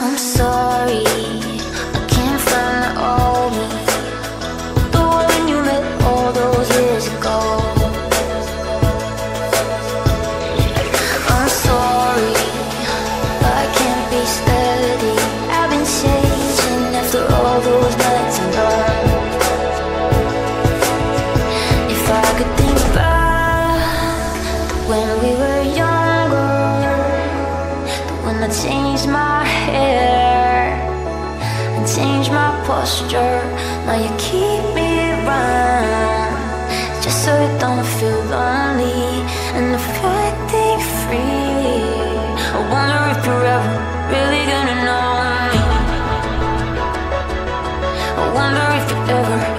I'm sorry. change my posture. Now you keep me around just so you don't feel lonely. And if I think free, I wonder if you're ever really gonna know me. I wonder if you ever.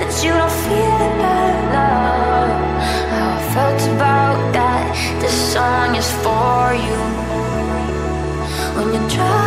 that you don't feel about love. How I felt about that. This song is for you. When you try.